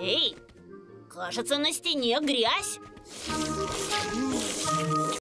Эй, кажется, на стене грязь.